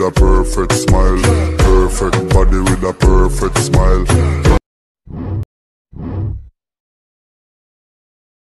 with a perfect smile. Perfect body with a perfect smile.